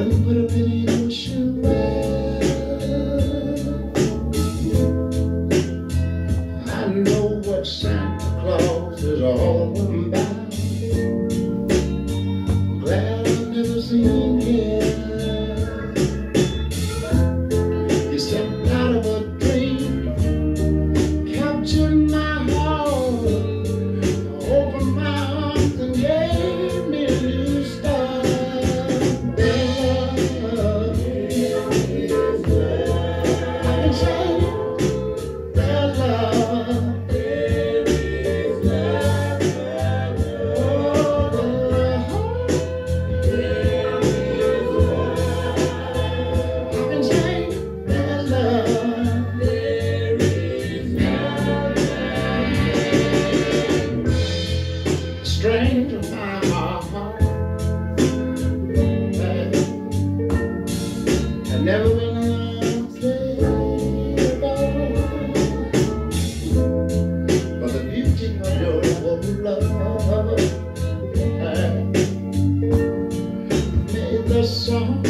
I know what Santa Claus is all about. Never been But the beauty of your love eh, made the song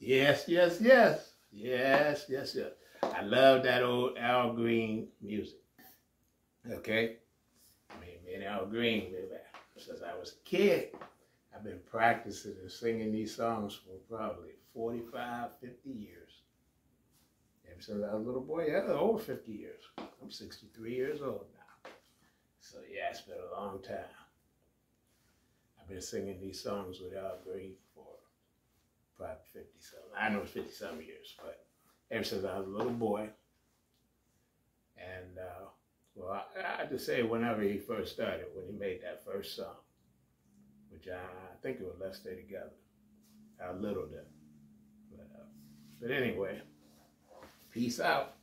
Yes, yes, yes. Yes, yes, yes. I love that old Al Green music. Okay? I mean, me and Al Green, since I was a kid, I've been practicing and singing these songs for probably 45, 50 years. Ever since I was a little boy, yeah, over 50 years. I'm 63 years old now. So, yeah, it's been a long time. I've been singing these songs with Al Green for probably 50 something. I know it's 57 years, but ever since I was a little boy. And, uh, well, I, I have to say, whenever he first started, when he made that first song, which I, I think it was Let's Stay Together, how little did. But, uh, but anyway, peace out.